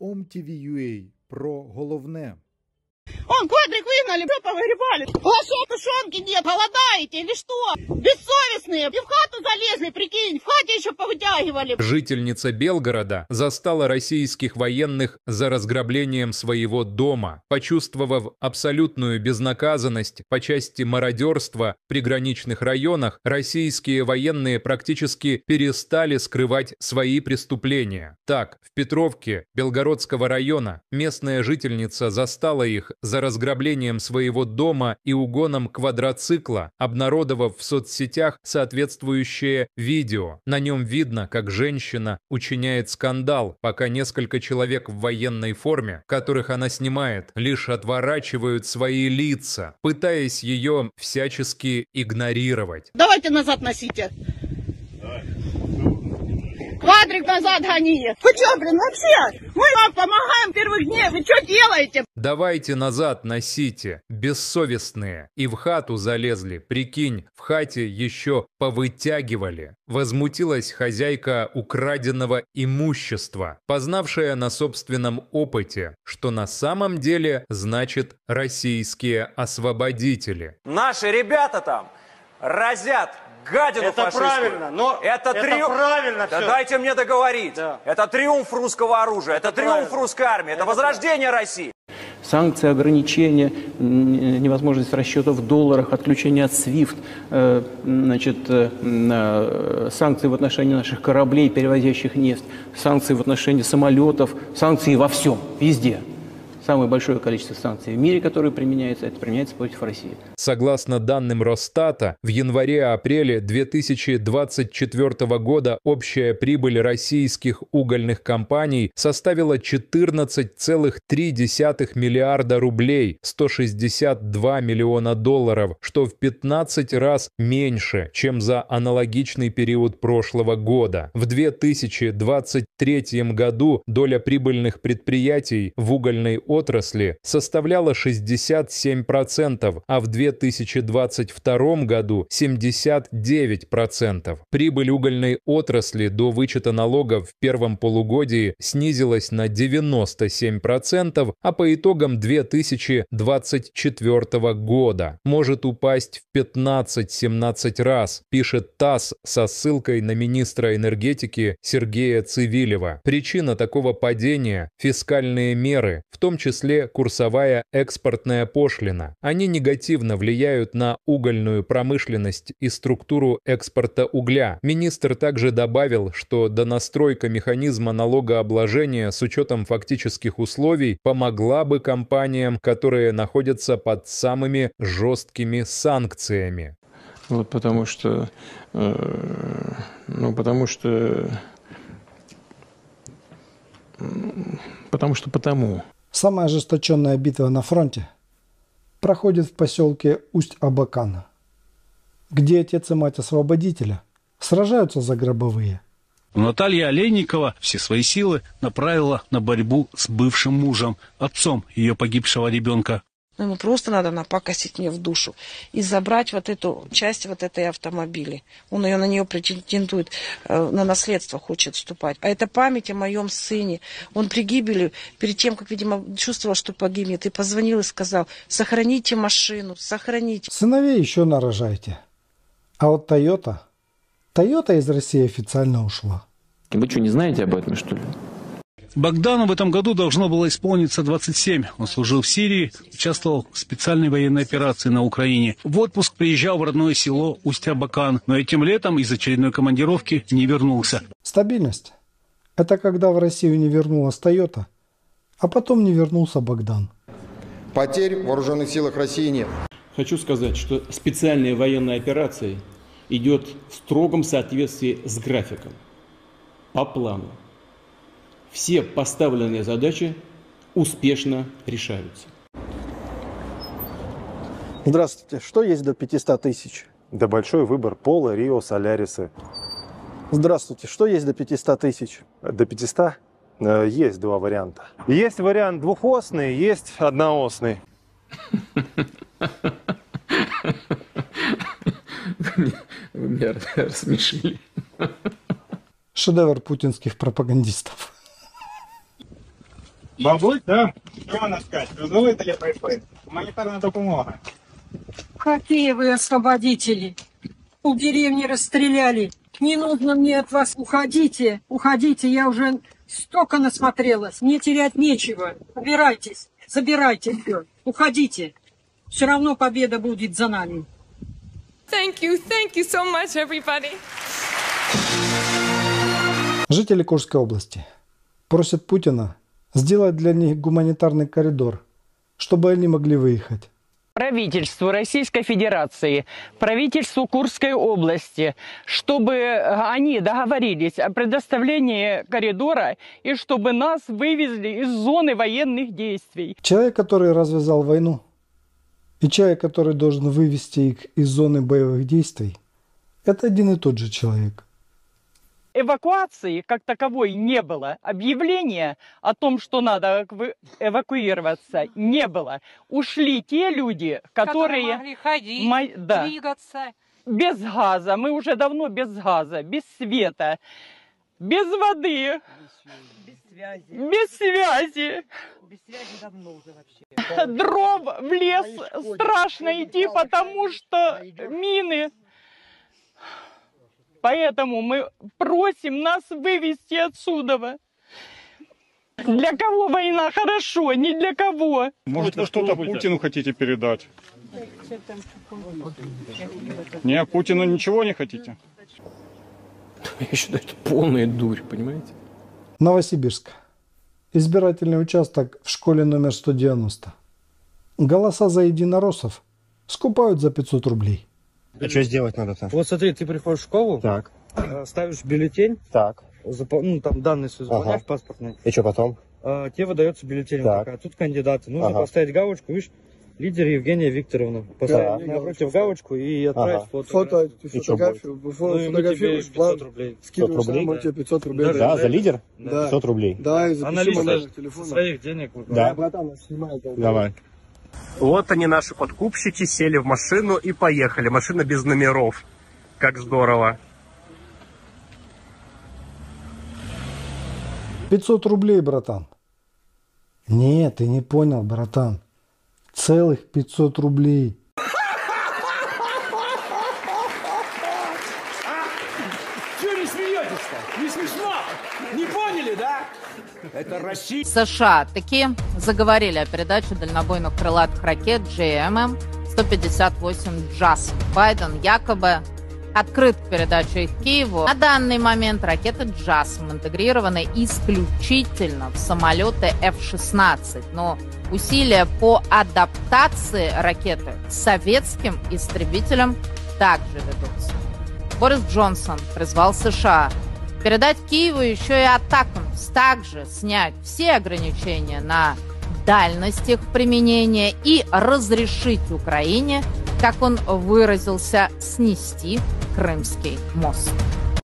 OMTV.ua про головне. Он квадрик выгнали, все повыгребали. Лосо тушенки нет, голодаете или что? Бессовестные. И в хату залезли, прикинь, в хате еще повытягивали. Жительница Белгорода застала российских военных за разграблением своего дома. Почувствовав абсолютную безнаказанность по части мародерства в приграничных районах, российские военные практически перестали скрывать свои преступления. Так, в Петровке Белгородского района местная жительница застала их за разграблением своего дома и угоном квадроцикла, обнародовав в соцсетях соответствующее видео. На нем видно, как женщина учиняет скандал, пока несколько человек в военной форме, которых она снимает, лишь отворачивают свои лица, пытаясь ее всячески игнорировать. Давайте назад носите. Квадрик назад гони. Вы что, блин, вообще? Мы вам помогаем первых дней. Вы что делаете? Давайте назад носите, бессовестные. И в хату залезли, прикинь, в хате еще повытягивали. Возмутилась хозяйка украденного имущества, познавшая на собственном опыте, что на самом деле значит российские освободители. Наши ребята там разят гадину Это фашистскую. правильно, но это, это триумф... правильно Да всё. дайте мне договорить. Да. Это триумф русского оружия, это, триумф правильно. русской армии, это, Это возрождение России. Санкции, ограничения, невозможность расчетов в долларах, отключение от SWIFT, э, значит, э, э, санкции в отношении наших кораблей, перевозящих нефть, санкции в отношении самолетов, санкции во всем, везде. Самое большое количество санкций в мире, которые применяются, это применяется против России. Согласно данным Росстата, в январе-апреле 2024 года общая прибыль российских угольных компаний составила 14,3 миллиарда рублей, 162 миллиона долларов, что в 15 раз меньше, чем за аналогичный период прошлого года. В 2023 году доля прибыльных предприятий в угольной отрасли составляла 67%, а в 2022 году 79%. Прибыль угольной отрасли до вычета налогов в первом полугодии снизилась на 97%, а по итогам 2024 года может упасть в 15-17 раз, пишет ТАСС со ссылкой на министра энергетики Сергея Цивилева. Причина такого падения – фискальные меры, в том числе курсовая экспортная пошлина. Они негативно влияют на угольную промышленность и структуру экспорта угля. Министр также добавил, что донастройка механизма налогообложения с учетом фактических условий помогла бы компаниям, которые находятся под самыми жесткими санкциями. Вот потому что, э, ну потому что, потому что потому. Самая ожесточенная битва на фронте проходит в поселке Усть-Абакан, где отец и мать освободителя сражаются за гробовые. Наталья Олейникова все свои силы направила на борьбу с бывшим мужем, отцом ее погибшего ребенка. Ну, ему просто надо напакостить мне в душу и забрать вот эту часть вот этой автомобиля. Он ее на нее претендует, э, на наследство хочет вступать. А это память о моем сыне. Он при гибели, перед тем, как, видимо, чувствовал, что погибнет, и позвонил и сказал, сохраните машину, сохраните. Сыновей еще нарожайте. А вот Тойота... Тойота из России официально ушла. Вы что, не знаете об этом, что ли? Богдану в этом году должно было исполниться 27. Он служил в Сирии, участвовал в специальной военной операции на Украине. В отпуск приезжал в родное село Усть-Абакан, но этим летом из очередной командировки не вернулся. Стабильность – это когда в Россию не вернулась Тойота, а потом не вернулся Богдан. Потерь в вооруженных силах России нет. Хочу сказать, что специальная военная операция идет в строгом соответствии с графиком, по плану. Все поставленные задачи успешно решаются. Здравствуйте. Что есть до 500 тысяч? Да большой выбор Пола, Рио, Солярисы. Здравствуйте. Что есть до 500 тысяч? До 500 э, есть два варианта. Есть вариант двухосный, есть одноосный. Вы меня рассмешили. Шедевр путинских пропагандистов. Бабуль, да? Що вона скаже? Дозволите прийшли? Гуманітарна допомога. Какие вы освободители? У деревни расстреляли. Не нужно мне от вас. Уходите, уходите. Я уже столько насмотрелась. Мне терять нечего. Убирайтесь, забирайте все. Уходите. Все равно победа будет за нами. Thank you, thank you so much, everybody. Жители Курской области просят Путина сделать для них гуманитарный коридор, чтобы они могли выехать. правительству Российской Федерации, правительству Курской области, чтобы они договорились о предоставлении коридора и чтобы нас вывезли из зоны военных действий. Человек, который развязал войну, и человек, который должен вывести их из зоны боевых действий, это один и тот же человек. Эвакуации как таковой не было. Объявления о том, что надо эвакуироваться, не было. Ушли те люди, которые... которые могли ходить, Мо- да. двигаться. Без газа. Мы уже давно без газа, без света, без воды. Без связи. Без связи. Без связи давно уже вообще. Дров в лес страшно идти, потому что мины. Поэтому мы просим нас вывести отсюда. Для кого война хорошо, не для кого. Может, вы что-то Путину хотите передать? Не, Путину ничего не хотите? Я считаю, это полная дурь, понимаете? Новосибирск. Избирательный участок в школе номер 190. Голоса за единороссов скупают за 500 рублей. А что сделать надо-то? Вот смотри, ты приходишь в школу, Так, э, ставишь бюллетень, так. запо- ну там данные свои заполняешь Ага. паспортные, И что потом? а, тебе выдается бюллетень Так. такая. Тут кандидаты. Нужно Ага. поставить галочку, видишь, лидер Евгения Викторовна. Поставить Да. напротив галочку и отправить Ага. фото. Фото, И чё фотографию, Ну, фото, и мы тебе фотографируешь, 500 план, рублей. скидываешь 500 рублей? нам, мы тебе 500 рублей Да, Да, даем. за лидер? Да. 500 рублей. Да, и А запиши на лист мой номер со телефона. своих денег. вот. Да. Братан, нас снимает. да. Давай. Вот они, наши подкупщики, сели в машину и поехали. Машина без номеров. Как здорово. 500 рублей, братан. Нет, ты не понял, братан. Целых 500 рублей. Чего не смеетесь-то? Не смешно? Не поняли, да? Это Россия. США таки заговорили о передаче дальнобойных крылатых ракет JMM 158 JAS. Байден якобы открыт к передаче их Киеву. На данный момент ракеты JASM интегрированы исключительно в самолеты F-16, но усилия по адаптации ракеты к советским истребителям также ведутся. Борис Джонсон призвал США передать Киеву еще и атакамс, также снять все ограничения на дальность их применения и разрешить Украине, как он выразился, снести Крымский мост.